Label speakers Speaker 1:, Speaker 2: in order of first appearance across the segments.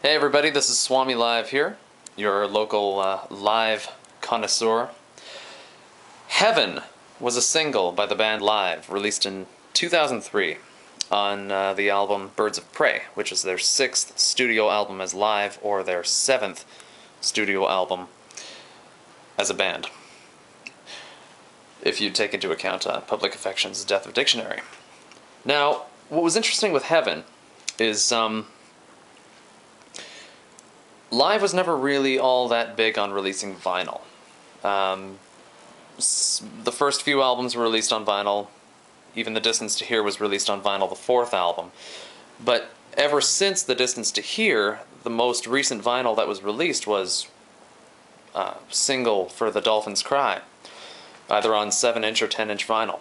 Speaker 1: Hey everybody, this is Swami Live here, your local uh, live connoisseur. Heaven was a single by the band Live, released in 2003 on uh, the album Birds of Pray, which is their sixth studio album as Live, or their seventh studio album as a band. If you take into account uh, Public Affection's Death of Dictionary. Now, what was interesting with Heaven is um, Live was never really all that big on releasing vinyl. Um, the first few albums were released on vinyl. Even The Distance to Here was released on vinyl, the fourth album. But ever since The Distance to Here, the most recent vinyl that was released was uh, single for The Dolphins Cry, either on 7 inch or 10 inch vinyl.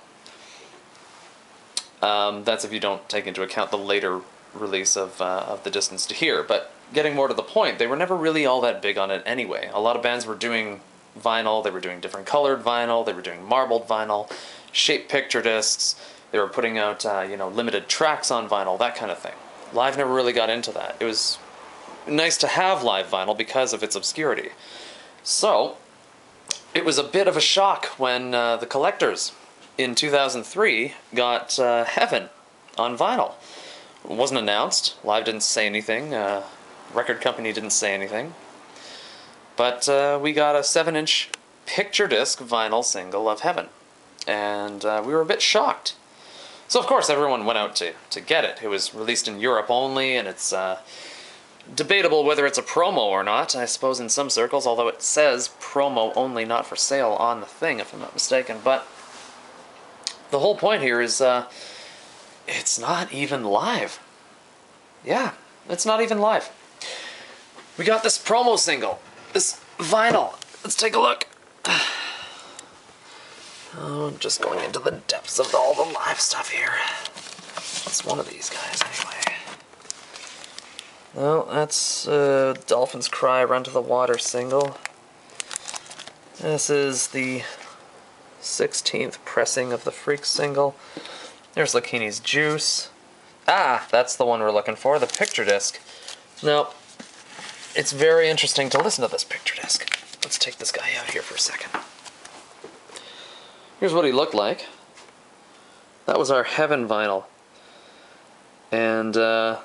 Speaker 1: Um, that's if you don't take into account the later release of, uh, of The Distance to Here. But getting more to the point, they were never really all that big on it anyway. A lot of bands were doing vinyl, they were doing different colored vinyl, they were doing marbled vinyl, shaped picture discs, they were putting out, uh, you know, limited tracks on vinyl, that kind of thing. Live never really got into that. It was nice to have live vinyl because of its obscurity. So, it was a bit of a shock when uh, the collectors in 2003 got uh, Heaven on vinyl. It wasn't announced. Live didn't say anything. Record company didn't say anything. But uh, we got a 7 inch picture disc vinyl single of Heaven. And uh, we were a bit shocked. So, of course, everyone went out to, to get it. It was released in Europe only, and it's uh, debatable whether it's a promo or not, I suppose, in some circles, although it says promo only, not for sale on the thing, if I'm not mistaken. But the whole point here is uh, it's not even live. Yeah, it's not even live. We got this promo single, this vinyl. Let's take a look. Oh, I'm just going into the depths of all the live stuff here. It's one of these guys, anyway. Well, that's uh, Dolphins Cry Run to the Water single. This is the 16th pressing of the Freak single. There's Lakini's Juice. Ah, that's the one we're looking for, the picture disc. Now, it's very interesting to listen to this picture disc. Let's take this guy out here for a second. Here's what he looked like. That was our Heaven vinyl. And uh,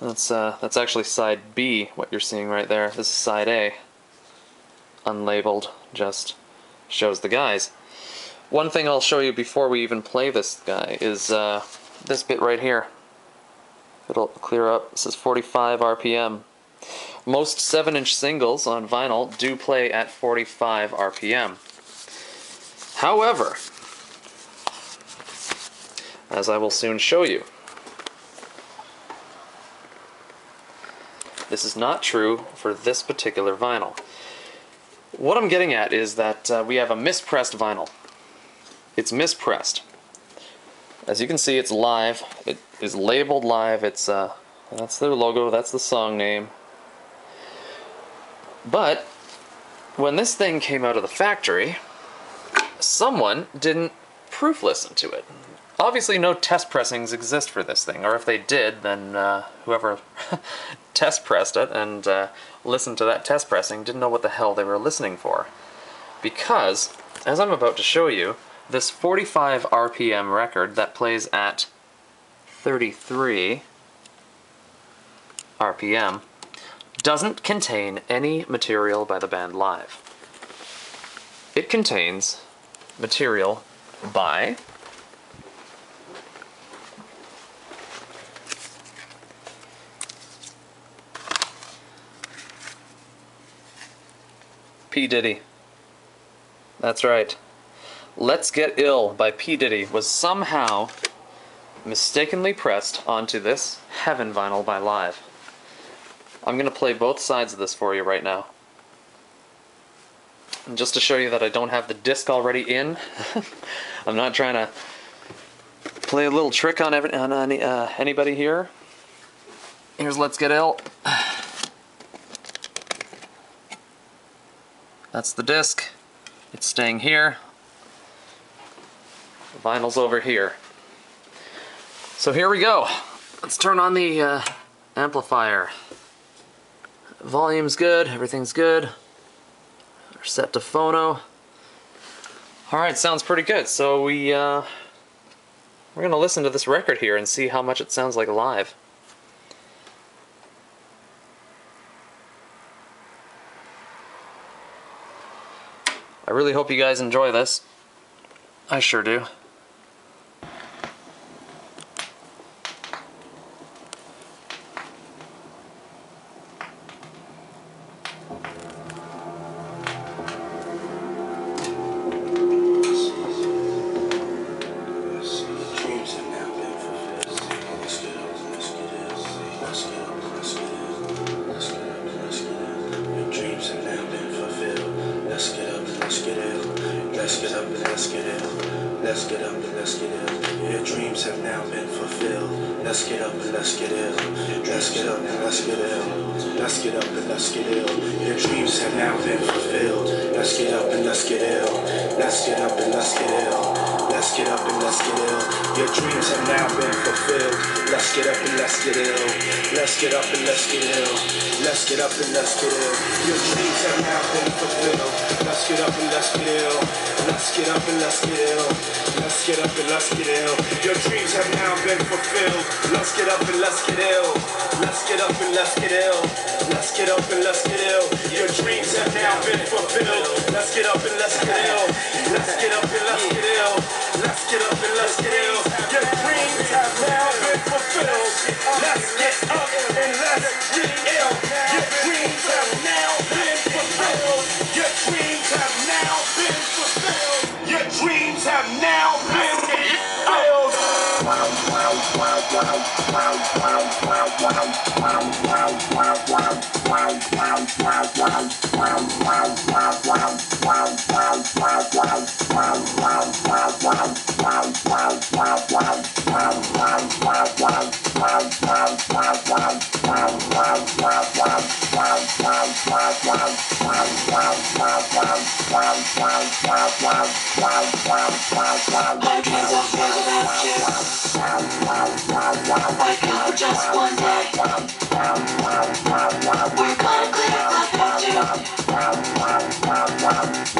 Speaker 1: that's uh, that's actually side B, what you're seeing right there. This is side A. Unlabeled, just shows the guys. One thing I'll show you before we even play this guy is uh, this bit right here. It'll clear up. This is 45 RPM. Most 7 inch singles on vinyl do play at 45 RPM. However, as I will soon show you, this is not true for this particular vinyl. What I'm getting at is that uh, we have a mispressed vinyl. It's mispressed. As you can see, it's live. It is labeled live. It's uh, that's their logo. That's the song name. But when this thing came out of the factory, someone didn't proof listen to it. Obviously, no test pressings exist for this thing, or if they did, then uh, whoever test pressed it and uh, listened to that test pressing didn't know what the hell they were listening for. Because, as I'm about to show you, this 45 RPM record that plays at 33 RPM doesn't contain any material by the band live. It contains material by P. Diddy. That's right. Let's Get Ill by P. Diddy was somehow mistakenly pressed onto this Heaven vinyl by Live. I'm going to play both sides of this for you right now. And just to show you that I don't have the disc already in, I'm not trying to play a little trick on, every, on any, uh, anybody here. Here's Let's Get Ill. That's the disc. It's staying here. The vinyl's over here. So here we go. Let's turn on the uh, amplifier. Volume's good, everything's good. We're set to phono. Alright, sounds pretty good. So we, uh, we're gonna listen to this record here and see how much it sounds like live. I really hope you guys enjoy this. I sure do.
Speaker 2: Let's get up, and let's get it. Your dreams have now been fulfilled. Let's get up and let's get ill. Let's get up and let's get ill. Let's get up and let's get ill. Your dreams have now been fulfilled. Let's get up and let's get ill. Let's get up and let's get ill. Let's get up and let's get ill. Your dreams have now been fulfilled. Let's get up and let's get ill. Let's get up and let's get ill. Let's get up and let's get ill. Your dreams have now been fulfilled. Let's get up and let's get ill. Let's get up and let's get ill. Let's get up and let's get ill. Your dreams have now been fulfilled. Let's get up and let's get ill. Let's get up and let's get ill. Let's get up and let's get ill. Your dreams have now been fulfilled. Let's get up and let's get ill. Let's get up and let's get ill. Let's get up and let's get ill. Your dreams have now been fulfilled. Let's get up
Speaker 3: We're gonna clear up.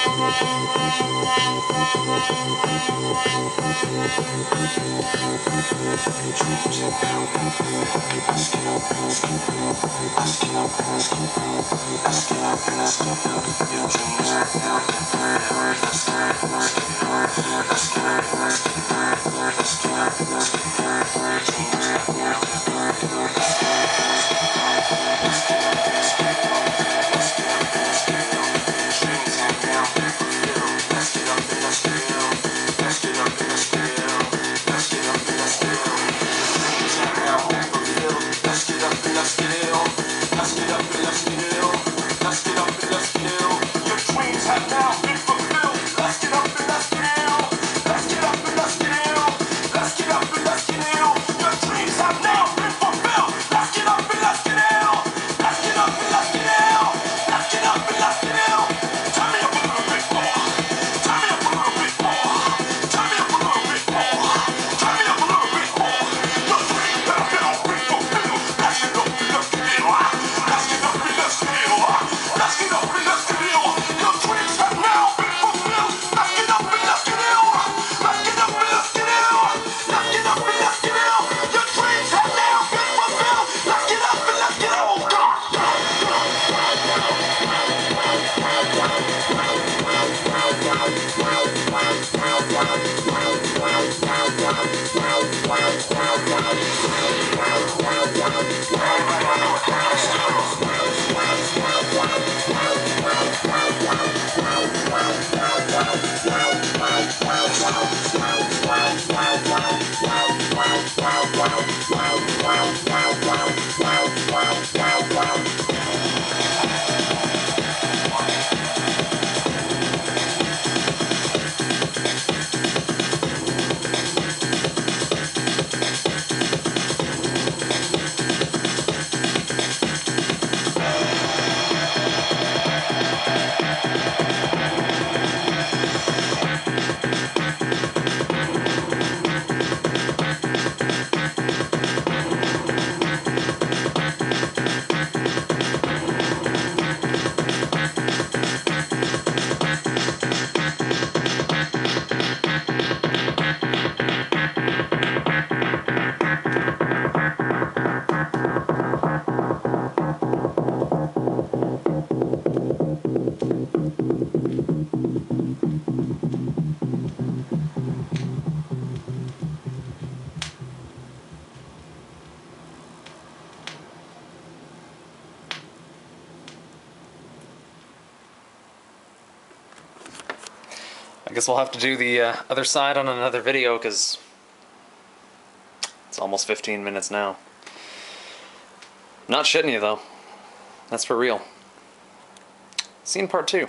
Speaker 4: I guess we'll have to do the uh, other side on another video because it's almost 15 minutes now. Not shitting you though. That's for real. Scene part two.